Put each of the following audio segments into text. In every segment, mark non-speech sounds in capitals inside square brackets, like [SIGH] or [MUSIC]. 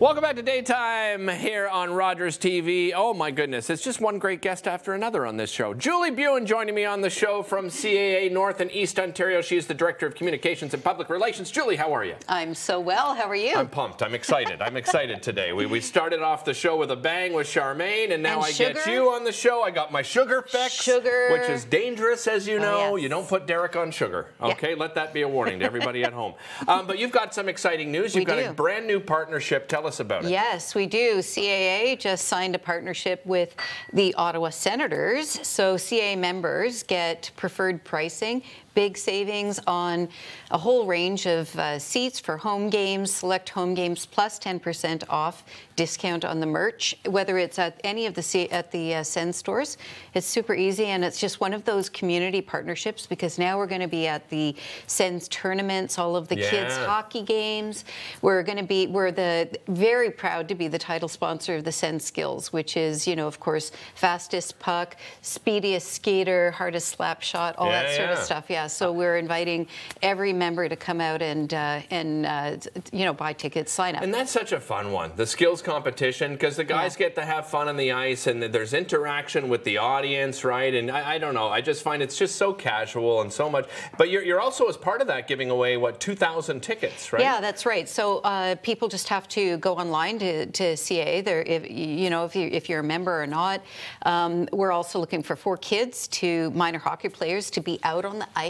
Welcome back to Daytime here on Rogers TV. Oh my goodness, it's just one great guest after another on this show. Julie Beun joining me on the show from CAA North and East Ontario. She is the Director of Communications and Public Relations. Julie, how are you? I'm so well. How are you? I'm pumped. I'm excited. I'm excited today. We, we started off the show with a bang with Charmaine, and now And I sugar? get you on the show. I got my sugar fix, Sugar. which is dangerous, as you Oh, know. yes. You don't put Derek on sugar. Okay, let that be a warning to everybody at home. Um, but you've got some exciting news. You've We got a brand new partnership. Tell us about it. Yes, we do. CAA just signed a partnership with the Ottawa Senators. So CAA members get preferred pricing, big savings on a whole range of uh, seats for home games, select home games, plus 10% off discount on the merch, whether it's at any of the at the uh, Sen stores. It's super easy, and it's just one of those community partnerships because now we're going to be at the Sens tournaments, all of the kids' hockey games. We're going to be we're the very proud to be the title sponsor of the Sen Skills, which is you know of course fastest puck, speediest skater, hardest slap shot, all Yeah, that sort of stuff. Yeah, so we're inviting every member to come out and uh, and uh, you know buy tickets, sign up. And that's such a fun one, the skills competition, because the guys Yeah. get to have fun on the ice and there's interaction with the audience, right? And I, I don't know, I just find it's just so casual and so much. But you're, you're also, as part of that, giving away, what, 2,000 tickets, right? Yeah, that's right. So uh, people just have to go online to, to CA. There, if you know if you if you're a member or not. Um, we're also looking for four kids to minor hockey players to be out on the ice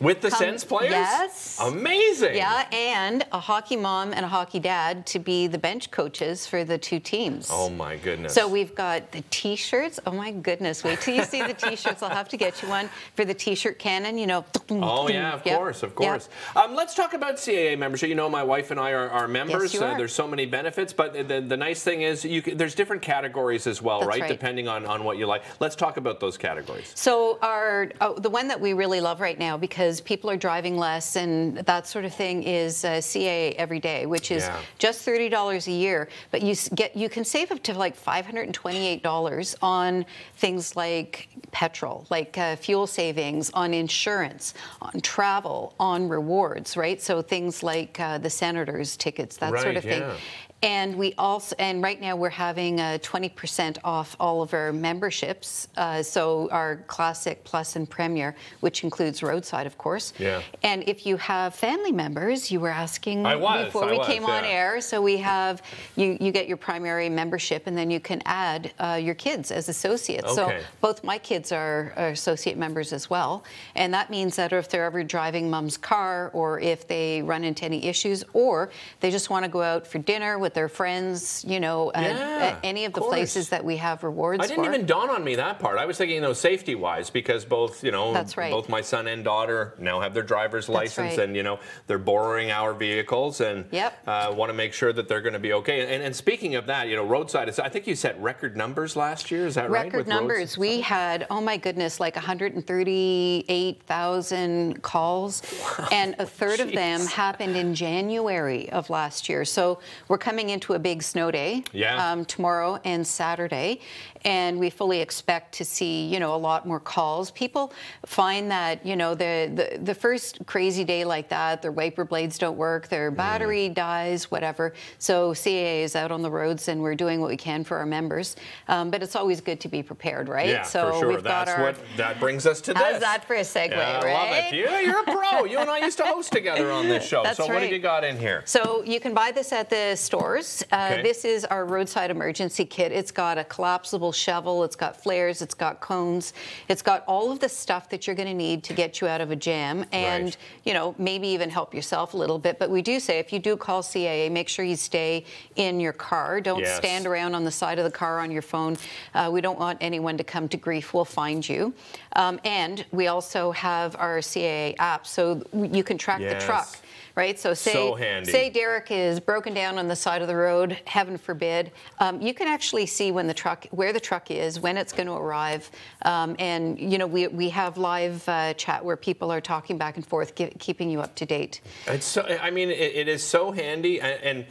With the Come- Sens players? Yes. Amazing. Yeah, and a hockey mom and a hockey dad to be the bench coaches for the two teams. Oh, my goodness. So we've got the T-shirts. Oh my goodness! Wait till you see the T-shirts. I'll have to get you one for the T-shirt cannon. You know. Oh yeah, of Yep, course, of yep. course. Um, let's talk about CAA membership. You know, my wife and I are, are members. you Uh, there's so many benefits, but the, the nice thing is you can, there's different categories as well, right? right. Depending on, on what you like. Let's talk about those categories. So our oh, the one that we really love right now because people are driving less and that sort of thing is uh, CAA every day, which is Yeah. just thirty dollars a year. But you get you can save up to like five hundred and twenty eight dollars on things like petrol, like uh, fuel savings, on insurance, on travel, on rewards, right? So things like uh, the senators tickets, that sort Right, of thing. yeah. And we also, and right now we're having uh, 20% off all of our memberships. Uh, so our Classic, Plus, and Premier, which includes roadside, of course. Yeah. And if you have family members, you were asking was, before I we was, came on yeah. air. So we have, you, you get your primary membership, and then you can add uh, your kids as associates. Okay. So both my kids are, are associate members as well. And that means that if they're ever driving mom's car, or if they run into any issues, or they just want to go out for dinner with their friends, you know, at, Yeah, any of the course. places that we have rewards I didn't for. even dawn on me that part. I was thinking, you know, safety wise, because both, you know, That's right. both my son and daughter now have their driver's license, right. and you know, they're borrowing our vehicles, and Yep. uh, want to make sure that they're going to be okay. And, and speaking of that, you know, roadside. Is, I think you set record numbers last year. Is that right? Record numbers. We had, oh my goodness, like 138,000 calls, [LAUGHS] and a third of them happened in January of last year. So we're coming into a big snow day Yeah. um, tomorrow and Saturday, and we fully expect to see, you know, a lot more calls. People find that, you know, the the, the first crazy day like that, their wiper blades don't work, their Mm. battery dies, whatever. So CAA is out on the roads, and we're doing what we can for our members. Um, but it's always good to be prepared, right? Yeah, so for sure. we've That's got our. what that brings us to How's this. that for a segue, yeah, I right? love it. Yeah, you're a pro. You and I used to host together on this show. [LAUGHS] That's so what have you got in here? So you can buy this at the stores. Uh, Okay. This is our roadside emergency kit. It's got a collapsible shovel, it's got flares, it's got cones, it's got all of the stuff that you're going to need to get you out of a jam, and Right. you know maybe even help yourself a little bit. But we do say if you do call CAA, make sure you stay in your car. Don't Yes. stand around on the side of the car on your phone. Uh, we don't want anyone to come to grief. We'll find you. Um, and we also have our CAA app, so you can track Yes. the truck right? So say So say Derek is broken down on the side of the road, heaven forbid. Um, you can actually see when the truck where the truck is, when it's going to arrive, um, and you know we we have live uh, chat where people are talking back and forth, keeping you up to date. It's so, I mean, it, it is so handy, and, and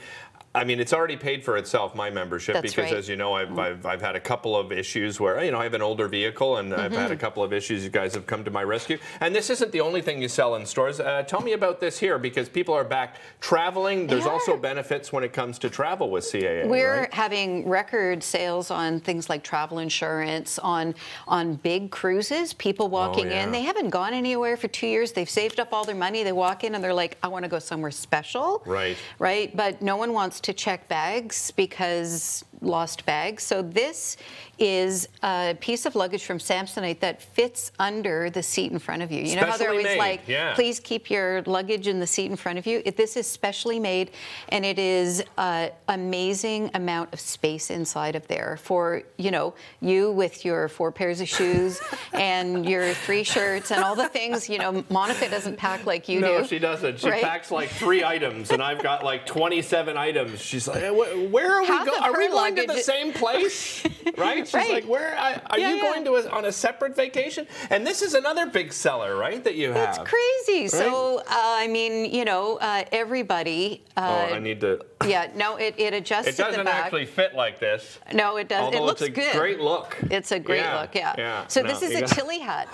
I mean, it's already paid for itself, my membership, That's because right. as you know, I've, I've, I've had a couple of issues where, you know, I have an older vehicle and I've Mm-hmm. had a couple of issues. You guys have come to my rescue. And this isn't the only thing you sell in stores. Uh, tell me about this here because people are back traveling. There's They also benefits when it comes to travel with CAA. We're right? having record sales on things like travel insurance, on on big cruises. People walking Oh, yeah. in, they haven't gone anywhere for two years. They've saved up all their money. They walk in and they're like, I want to go somewhere special. Right. Right. But no one wants to check bags because lost bags. So this is a piece of luggage from Samsonite that fits under the seat in front of you. You know how they're always made, like, yeah. please keep your luggage in the seat in front of you. It, this is specially made, and it is an amazing amount of space inside of there for you know you with your four pairs of shoes [LAUGHS] and your three shirts and all the things. You know, Monica doesn't pack like you no, do. she doesn't. She right? packs like three items, and I've got like 27 items. She's like, "Eh, where are we going? Are we her going to the same place? [LAUGHS] right? She's Right. like, where are, are Yeah, you yeah. going to a, on a separate vacation? And this is another big seller, right? That you It's have. crazy. So uh, I mean, you know, uh, everybody. Uh, Oh, I need to. yeah, no, it, it adjusts It doesn't back. actually fit like this. no, it does. Although it looks it's a good. great look. It's a great Yeah, look, yeah. yeah. So No, this is a got- Tilley hat.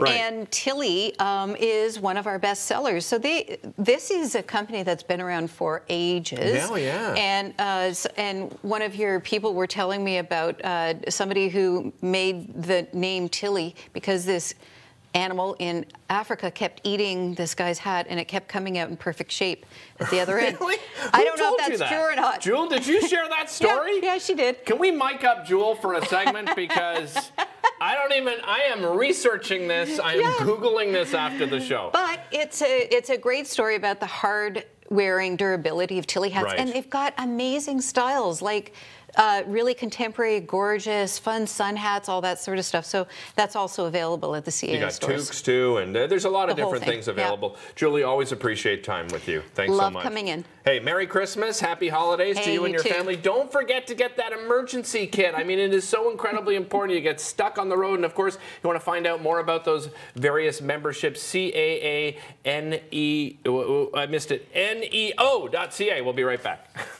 Right. And Tilley um, is one of our best sellers. So they, this is a company that's been around for ages. Yeah, yeah. And uh, and one of your people were telling me about uh, somebody who made the name Tilley because this animal in Africa kept eating this guy's hat, and it kept coming out in perfect shape at the other [LAUGHS] end. Really? I don't know if that's that? true or not. Jewel, did you share that [LAUGHS] story? Yeah, yeah, she did. Can we mic up Jewel for a segment [LAUGHS] because I don't even. I am researching this. I am Yeah. googling this after the show. But it's a it's a great story about the hard wearing durability of Tilley hats, Right. and they've got amazing styles like. Uh, really contemporary, gorgeous, fun sun hats, all that sort of stuff. So that's also available at the CAA You got stores. toques too, and uh, there's a lot of The different thing, things yeah. available. Julie, always appreciate time with you. Thanks so Love much. coming in. Hey, Merry Christmas, Happy Holidays to you and you your too. family. Don't forget to get that emergency kit. I mean, it is so incredibly important. You get stuck on the road, and of course, you want to find out more about those various memberships. C A A N E. I missed it. N E O dot C A. We'll be right back. [LAUGHS]